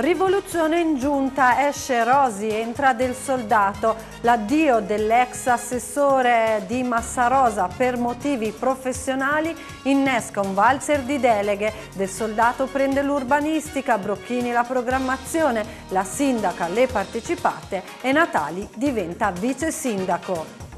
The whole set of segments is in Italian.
Rivoluzione in giunta, esce Rosi, entra del soldato, l'addio dell'ex assessore di Massarosa per motivi professionali innesca un valzer di deleghe, del soldato prende l'urbanistica, Brocchini la programmazione, la sindaca le partecipate e Natali diventa vice sindaco.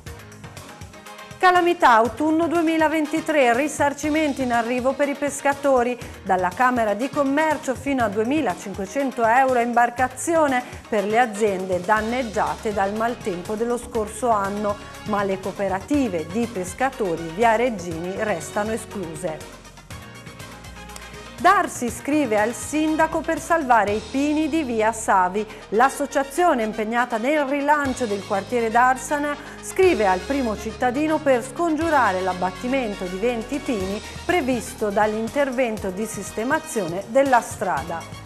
Calamità autunno 2023, risarcimenti in arrivo per i pescatori, dalla Camera di Commercio fino a 2.500 euro a imbarcazione per le aziende danneggiate dal maltempo dello scorso anno, ma le cooperative di pescatori via Reggini restano escluse. Darsi scrive al sindaco per salvare i pini di via Savi. L'associazione impegnata nel rilancio del quartiere d'Arsana scrive al primo cittadino per scongiurare l'abbattimento di 20 pini previsto dall'intervento di sistemazione della strada.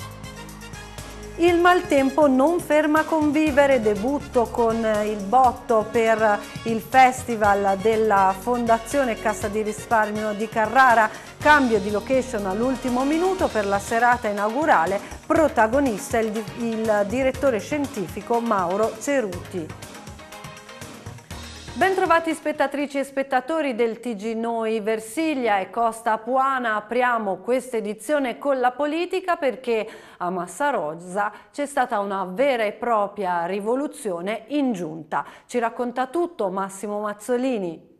Il maltempo non ferma convivere, debutto con il botto per il festival della Fondazione Cassa di Risparmio di Carrara, cambio di location all'ultimo minuto per la serata inaugurale, protagonista il, il direttore scientifico Mauro Ceruti. Bentrovati spettatrici e spettatori del TG Noi Versiglia e Costa Apuana. Apriamo questa edizione con la politica perché a Massarosa c'è stata una vera e propria rivoluzione in giunta. Ci racconta tutto Massimo Mazzolini.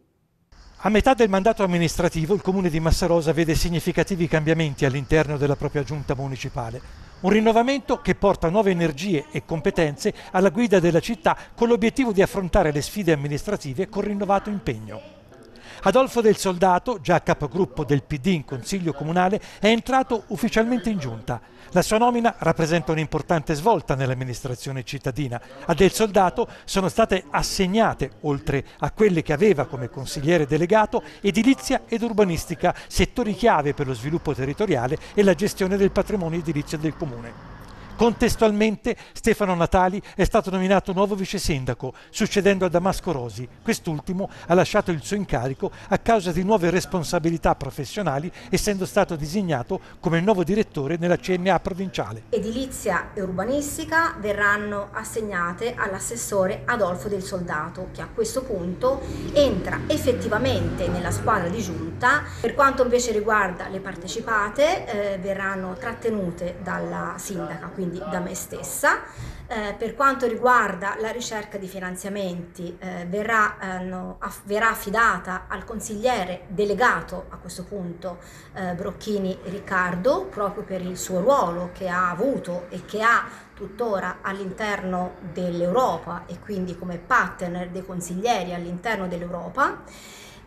A metà del mandato amministrativo il comune di Massarosa vede significativi cambiamenti all'interno della propria giunta municipale. Un rinnovamento che porta nuove energie e competenze alla guida della città con l'obiettivo di affrontare le sfide amministrative con rinnovato impegno. Adolfo del Soldato, già capogruppo del PD in Consiglio Comunale, è entrato ufficialmente in giunta. La sua nomina rappresenta un'importante svolta nell'amministrazione cittadina. A Del Soldato sono state assegnate, oltre a quelle che aveva come consigliere delegato, edilizia ed urbanistica, settori chiave per lo sviluppo territoriale e la gestione del patrimonio edilizio del Comune. Contestualmente Stefano Natali è stato nominato nuovo vice sindaco, succedendo a Damasco Rosi. Quest'ultimo ha lasciato il suo incarico a causa di nuove responsabilità professionali, essendo stato designato come nuovo direttore nella CNA provinciale. Edilizia e urbanistica verranno assegnate all'assessore Adolfo del Soldato, che a questo punto entra effettivamente nella squadra di giunta. Per quanto invece riguarda le partecipate, eh, verranno trattenute dalla sindaca, quindi quindi da me stessa. Eh, per quanto riguarda la ricerca di finanziamenti eh, verrà, eh, verrà, affidata al consigliere delegato a questo punto eh, Brocchini Riccardo proprio per il suo ruolo che ha avuto e che ha tuttora all'interno dell'Europa e quindi come partner dei consiglieri all'interno dell'Europa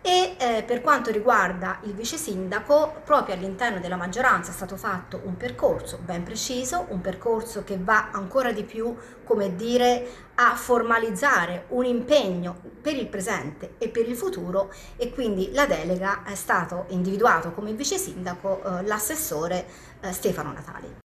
e eh, per quanto riguarda il vice sindaco, proprio all'interno della maggioranza è stato fatto un percorso ben preciso, un percorso che va ancora di più, come dire, a formalizzare un impegno per il presente e per il futuro e quindi la delega è stato individuato come vice sindaco eh, l'assessore eh, Stefano Natali.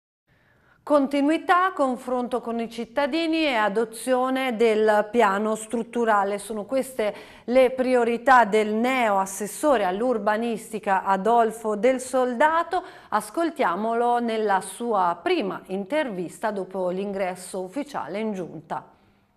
Continuità, confronto con i cittadini e adozione del piano strutturale. Sono queste le priorità del neo assessore all'urbanistica Adolfo Del Soldato. Ascoltiamolo nella sua prima intervista dopo l'ingresso ufficiale in giunta.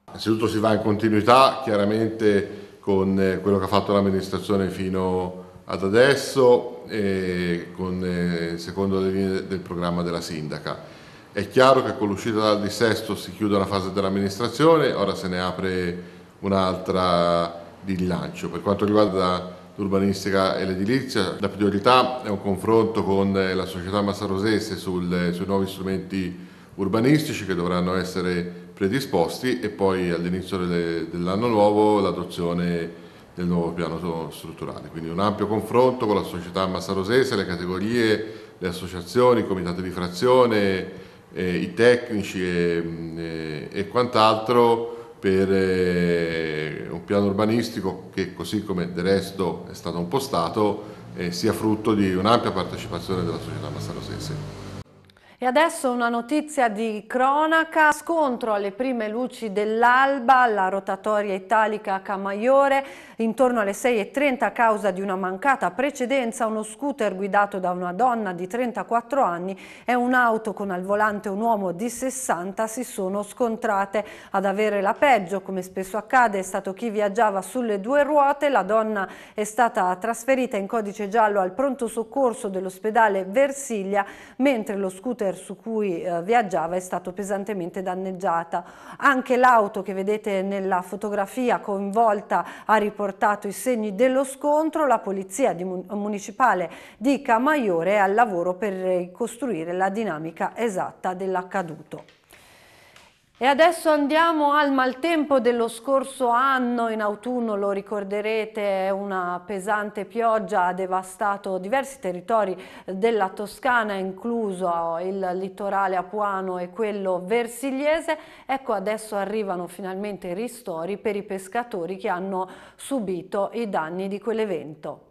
Innanzitutto si va in continuità chiaramente con eh, quello che ha fatto l'amministrazione fino ad adesso e con eh, secondo le linee del programma della sindaca. È chiaro che con l'uscita dal dissesto si chiude una fase dell'amministrazione, ora se ne apre un'altra di rilancio. Per quanto riguarda l'urbanistica e l'edilizia, la priorità è un confronto con la società massarosese sul, sui nuovi strumenti urbanistici che dovranno essere predisposti e poi all'inizio dell'anno nuovo l'adozione del nuovo piano strutturale. Quindi un ampio confronto con la società massarosese, le categorie, le associazioni, i comitati di frazione, eh, i tecnici e, e, e quant'altro per eh, un piano urbanistico che così come del resto è stato impostato eh, sia frutto di un'ampia partecipazione della società massarosese. E adesso una notizia di cronaca, scontro alle prime luci dell'alba, la rotatoria italica a Camaiore, intorno alle 6.30 a causa di una mancata precedenza, uno scooter guidato da una donna di 34 anni e un'auto con al volante un uomo di 60 si sono scontrate. Ad avere la peggio, come spesso accade, è stato chi viaggiava sulle due ruote, la donna è stata trasferita in codice giallo al pronto soccorso dell'ospedale Versiglia, mentre lo scooter su cui eh, viaggiava è stato pesantemente danneggiata. Anche l'auto che vedete nella fotografia coinvolta ha riportato i segni dello scontro. La polizia di, municipale di Camaiore è al lavoro per ricostruire la dinamica esatta dell'accaduto. E adesso andiamo al maltempo dello scorso anno, in autunno lo ricorderete una pesante pioggia ha devastato diversi territori della Toscana, incluso il litorale apuano e quello versigliese. Ecco adesso arrivano finalmente i ristori per i pescatori che hanno subito i danni di quell'evento.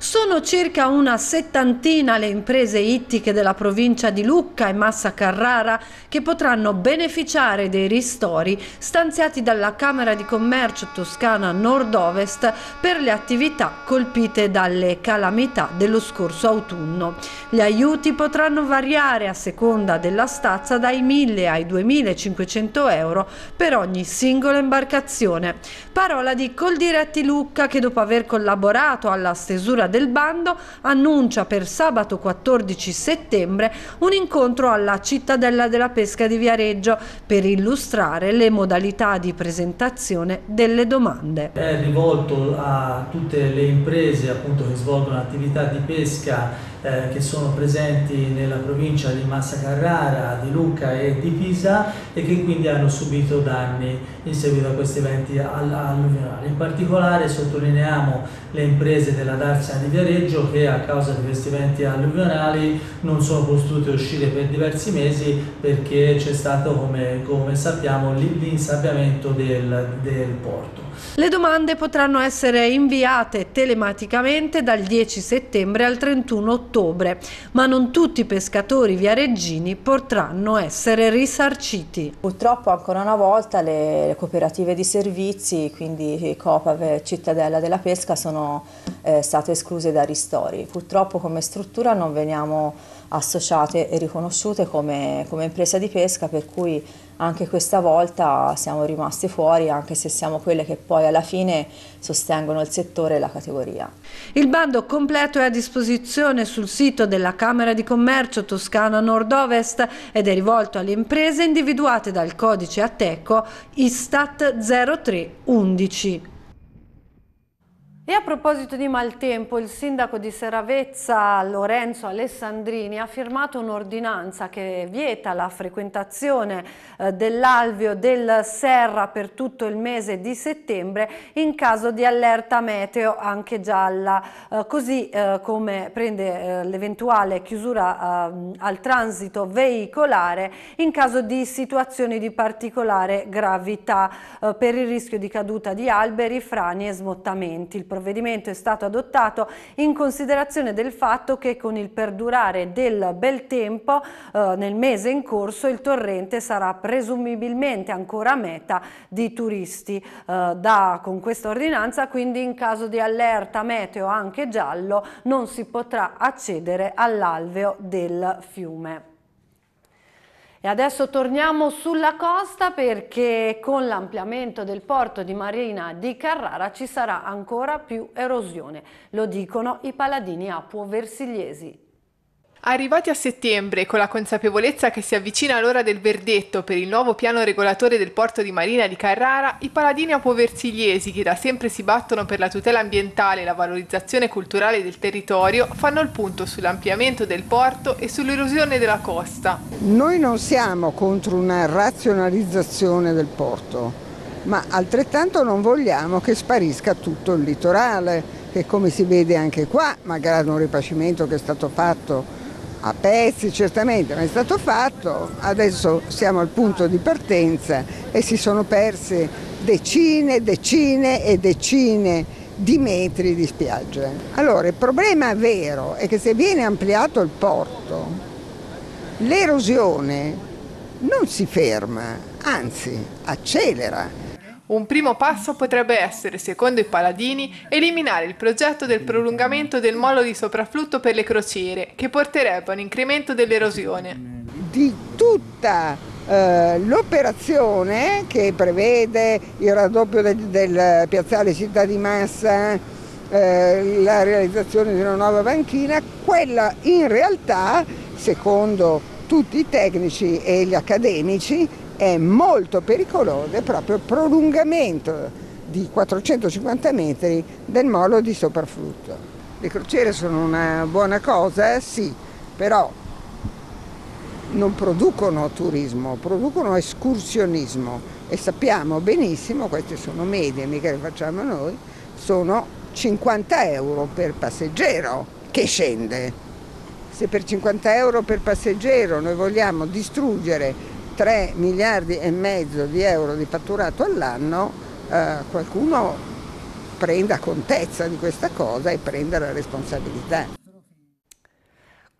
Sono circa una settantina le imprese ittiche della provincia di Lucca e Massa Carrara che potranno beneficiare dei ristori stanziati dalla Camera di Commercio Toscana Nord-Ovest per le attività colpite dalle calamità dello scorso autunno. Gli aiuti potranno variare a seconda della stazza dai 1.000 ai 2.500 euro per ogni singola imbarcazione. Parola di Coldiretti Lucca che dopo aver collaborato alla stesura del bando annuncia per sabato 14 settembre un incontro alla Cittadella della Pesca di Viareggio per illustrare le modalità di presentazione delle domande. È rivolto a tutte le imprese appunto, che svolgono attività di pesca eh, che sono presenti nella provincia di Massa Carrara, di Lucca e di Pisa e che quindi hanno subito danni in seguito a questi eventi alluvionali. In particolare sottolineiamo le imprese della Darsena di Viareggio che a causa di questi eventi alluvionali non sono potute uscire per diversi mesi perché c'è stato, come, come sappiamo, l'insabbiamento del, del porto. Le domande potranno essere inviate telematicamente dal 10 settembre al 31 ottobre, ma non tutti i pescatori viareggini potranno essere risarciti. Purtroppo ancora una volta le cooperative di servizi, quindi Copave e Cittadella della Pesca, sono eh, state escluse da ristori. Purtroppo come struttura non veniamo associate e riconosciute come, come impresa di pesca, per cui anche questa volta siamo rimasti fuori, anche se siamo quelle che poi alla fine sostengono il settore e la categoria. Il bando completo è a disposizione sul sito della Camera di Commercio Toscana Nord-Ovest ed è rivolto alle imprese individuate dal codice Ateco Istat 0311. E a proposito di maltempo, il sindaco di Seravezza, Lorenzo Alessandrini, ha firmato un'ordinanza che vieta la frequentazione eh, dell'alveo del Serra per tutto il mese di settembre in caso di allerta meteo anche gialla, eh, così eh, come prende eh, l'eventuale chiusura eh, al transito veicolare in caso di situazioni di particolare gravità per il rischio di caduta di alberi, frani e smottamenti. Il provvedimento è stato adottato in considerazione del fatto che con il perdurare del bel tempo eh, nel mese in corso il torrente sarà presumibilmente ancora meta di turisti. Eh, da, con questa ordinanza quindi in caso di allerta meteo anche giallo non si potrà accedere all'alveo del fiume. E adesso torniamo sulla costa perché con l'ampliamento del porto di Marina di Carrara ci sarà ancora più erosione, lo dicono i paladini Apuo Versigliesi. Arrivati a settembre, con la consapevolezza che si avvicina l'ora del verdetto per il nuovo piano regolatore del porto di Marina di Carrara, i paladini apoversigliesi, che da sempre si battono per la tutela ambientale e la valorizzazione culturale del territorio, fanno il punto sull'ampliamento del porto e sull'erosione della costa. Noi non siamo contro una razionalizzazione del porto, ma altrettanto non vogliamo che sparisca tutto il litorale, che come si vede anche qua, malgrado un ripacimento che è stato fatto a pezzi certamente, ma è stato fatto, adesso siamo al punto di partenza e si sono perse decine, decine e decine di metri di spiagge. Allora il problema vero è che se viene ampliato il porto l'erosione non si ferma, anzi accelera. Un primo passo potrebbe essere, secondo i paladini, eliminare il progetto del prolungamento del molo di soprafflutto per le crociere, che porterebbe a un incremento dell'erosione. Di tutta eh, l'operazione che prevede il raddoppio del, del piazzale Città di Massa, eh, la realizzazione di una nuova banchina, quella in realtà, secondo tutti i tecnici e gli accademici, è molto pericoloso, è proprio il prolungamento di 450 metri del molo di soprafflutto. Le crociere sono una buona cosa, sì, però non producono turismo, producono escursionismo e sappiamo benissimo, queste sono medie, mica le facciamo noi, sono 50 euro per passeggero che scende. Se per 50 euro per passeggero noi vogliamo distruggere 3 miliardi e mezzo di euro di fatturato all'anno, eh, qualcuno prenda contezza di questa cosa e prenda la responsabilità.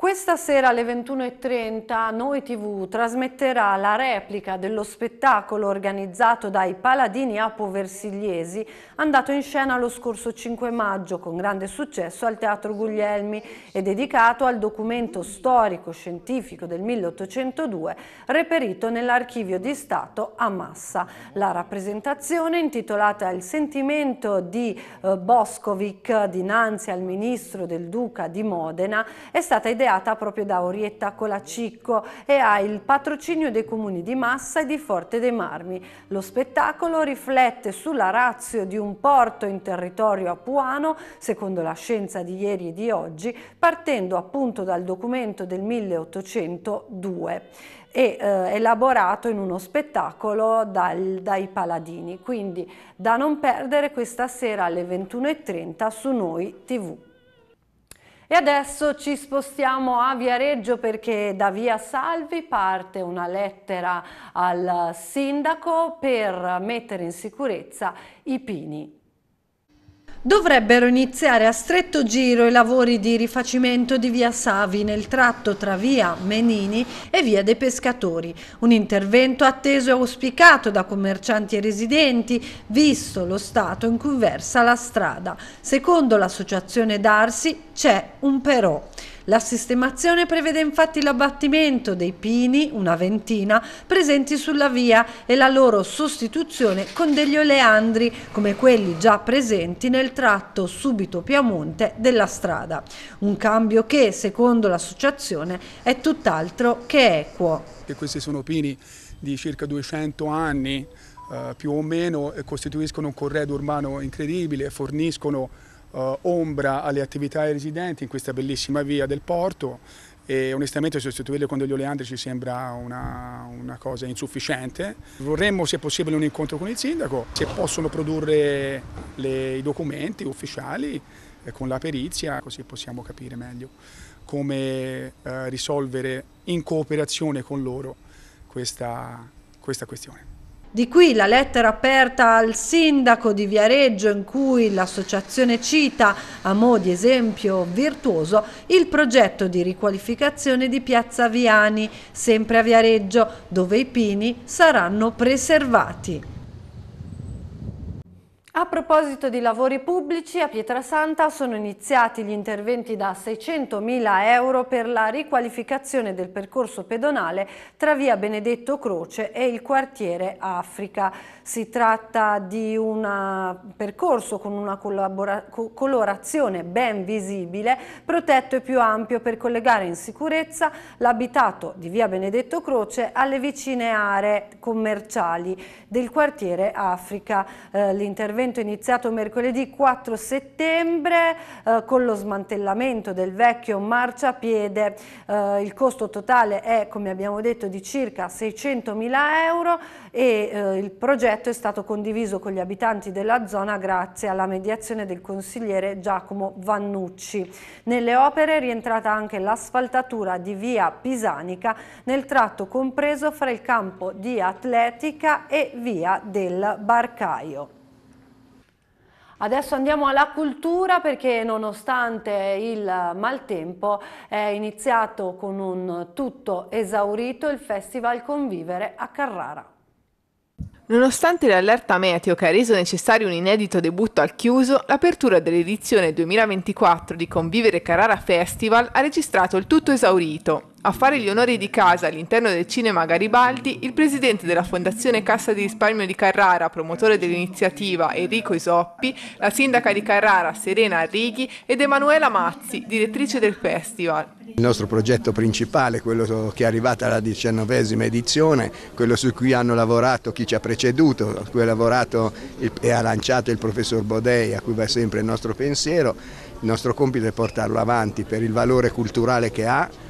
Questa sera alle 21.30 Noi TV trasmetterà la replica dello spettacolo organizzato dai Paladini Apo Versigliesi andato in scena lo scorso 5 maggio con grande successo al Teatro Guglielmi e dedicato al documento storico-scientifico del 1802 reperito nell'archivio di Stato a Massa. La rappresentazione intitolata Il sentimento di eh, Boscovic dinanzi al ministro del Duca di Modena è stata ideata ideata proprio da Orietta Colacicco e ha il patrocinio dei comuni di Massa e di Forte dei Marmi. Lo spettacolo riflette sulla razio di un porto in territorio apuano, secondo la scienza di ieri e di oggi, partendo appunto dal documento del 1802 e eh, elaborato in uno spettacolo dal, dai Paladini. Quindi da non perdere questa sera alle 21.30 su Noi TV. E adesso ci spostiamo a Viareggio perché da Via Salvi parte una lettera al sindaco per mettere in sicurezza i pini. Dovrebbero iniziare a stretto giro i lavori di rifacimento di via Savi nel tratto tra via Menini e via dei Pescatori. Un intervento atteso e auspicato da commercianti e residenti, visto lo stato in cui versa la strada. Secondo l'associazione Darsi c'è un però. La sistemazione prevede infatti l'abbattimento dei pini, una ventina, presenti sulla via e la loro sostituzione con degli oleandri come quelli già presenti nel tratto subito più a monte della strada. Un cambio che, secondo l'associazione, è tutt'altro che equo. E questi sono pini di circa 200 anni, eh, più o meno, e costituiscono un corredo urbano incredibile, forniscono uh, ombra alle attività dei residenti in questa bellissima via del porto e onestamente sostituirle con degli oleandri ci sembra una, una, cosa insufficiente. Vorremmo se possibile un incontro con il sindaco, se possono produrre le, i documenti ufficiali eh, con la perizia, così possiamo capire meglio come eh, risolvere in cooperazione con loro questa, questa questione. Di qui la lettera aperta al sindaco di Viareggio in cui l'associazione cita a mo' di esempio virtuoso il progetto di riqualificazione di Piazza Viani, sempre a Viareggio, dove i pini saranno preservati. A proposito di lavori pubblici, a Pietrasanta sono iniziati gli interventi da 600.000 euro per la riqualificazione del percorso pedonale tra via Benedetto Croce e il quartiere Africa. Si tratta di un percorso con una colorazione ben visibile, protetto e più ampio per collegare in sicurezza l'abitato di via Benedetto Croce alle vicine aree commerciali del quartiere Africa. Eh, l'intervento L'intervento è iniziato mercoledì 4 settembre eh, con lo smantellamento del vecchio marciapiede. Eh, il costo totale è, come abbiamo detto, di circa 600 mila euro e eh, il progetto è stato condiviso con gli abitanti della zona grazie alla mediazione del consigliere Giacomo Vannucci. Nelle opere è rientrata anche l'asfaltatura di via Pisanica nel tratto compreso fra il campo di atletica e via del Barcaio. Adesso andiamo alla cultura perché nonostante il maltempo è iniziato con un tutto esaurito il Festival Convivere a Carrara. Nonostante l'allerta meteo che ha reso necessario un inedito debutto al chiuso, l'apertura dell'edizione 2024 di Convivere Carrara Festival ha registrato il tutto esaurito. A fare gli onori di casa all'interno del cinema Garibaldi, il presidente della Fondazione Cassa di Risparmio di Carrara, promotore dell'iniziativa Enrico Isoppi, la sindaca di Carrara Serena Arrighi ed Emanuela Mazzi, direttrice del festival. Il nostro progetto principale, quello che è arrivato alla diciannovesima edizione, quello su cui hanno lavorato chi ci ha preceduto, cui ha lavorato e ha lanciato il professor Bodei, a cui va sempre il nostro pensiero, il nostro compito è portarlo avanti per il valore culturale che ha,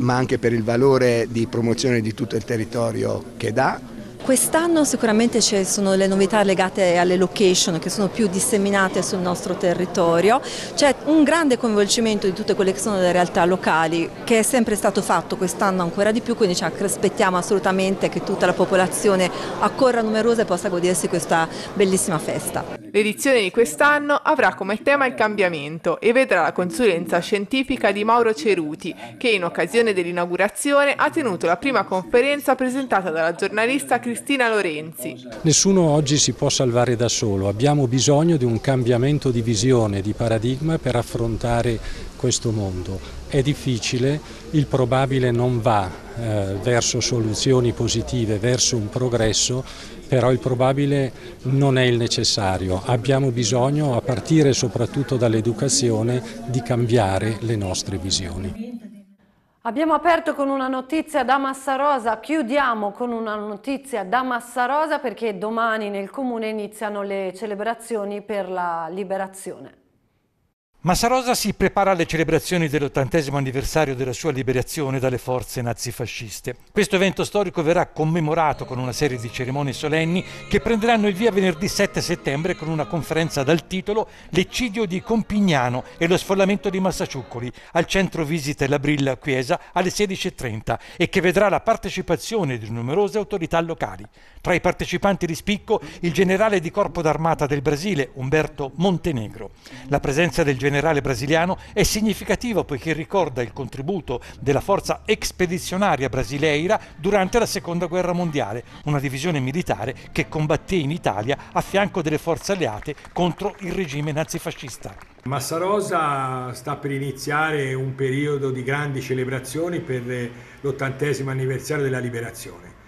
ma anche per il valore di promozione di tutto il territorio che dà Quest'anno sicuramente ci sono le novità legate alle location che sono più disseminate sul nostro territorio, c'è un grande coinvolgimento di tutte quelle che sono le realtà locali che è sempre stato fatto quest'anno ancora di più, quindi ci aspettiamo assolutamente che tutta la popolazione accorra numerosa e possa godersi questa bellissima festa. L'edizione di quest'anno avrà come tema il cambiamento e vedrà la consulenza scientifica di Mauro Ceruti che in occasione dell'inaugurazione ha tenuto la prima conferenza presentata dalla giornalista Cristina Lorenzi. Nessuno oggi si può salvare da solo, abbiamo bisogno di un cambiamento di visione, di paradigma per affrontare questo mondo. È difficile, il probabile non va eh, verso soluzioni positive, verso un progresso, però il probabile non è il necessario. Abbiamo bisogno, a partire soprattutto dall'educazione, di cambiare le nostre visioni. Abbiamo aperto con una notizia da Massarosa, chiudiamo con una notizia da Massarosa perché domani nel comune iniziano le celebrazioni per la liberazione. Massarosa si prepara alle celebrazioni dell'ottantesimo anniversario della sua liberazione dalle forze nazifasciste. Questo evento storico verrà commemorato con una serie di cerimonie solenni che prenderanno il via venerdì 7 settembre con una conferenza dal titolo L'eccidio di Compignano e lo sfollamento di Massaciuccoli al centro visite La Brilla Chiesa alle 16.30 e che vedrà la partecipazione di numerose autorità locali. Tra i partecipanti di spicco il generale di corpo d'armata del Brasile Umberto Montenegro. La presenza del generale generale brasiliano è significativo poiché ricorda il contributo della forza expedizionaria brasileira durante la seconda guerra mondiale, una divisione militare che combatté in Italia a fianco delle forze alleate contro il regime nazifascista. Massarosa sta per iniziare un periodo di grandi celebrazioni per l'ottantesimo anniversario della liberazione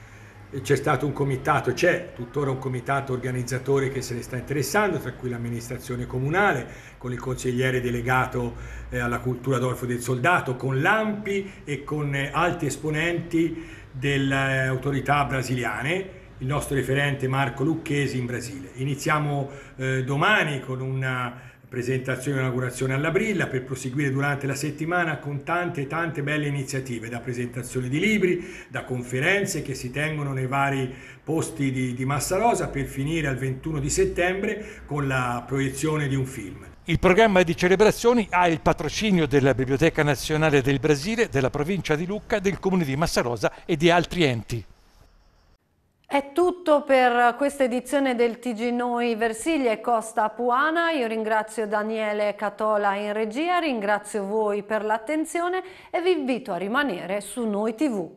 c'è stato un comitato, c'è tuttora un comitato organizzatore che se ne sta interessando, tra cui l'amministrazione comunale, con il consigliere delegato eh, alla cultura Adolfo del Soldato, con l'AMPI e con eh, altri esponenti delle autorità brasiliane, il nostro referente Marco Lucchesi in Brasile. Iniziamo eh, domani con una presentazione e inaugurazione alla Brilla per proseguire durante la settimana con tante tante belle iniziative, da presentazione di libri, da conferenze che si tengono nei vari posti di, di Massarosa per finire al 21 di settembre con la proiezione di un film. Il programma di celebrazioni ha il patrocinio della Biblioteca Nazionale del Brasile, della provincia di Lucca, del comune di Massarosa e di altri enti. È tutto per questa edizione del TG Noi Versiglia e Costa Puana. Io ringrazio Daniele Catola in regia, ringrazio voi per l'attenzione e vi invito a rimanere su Noi TV.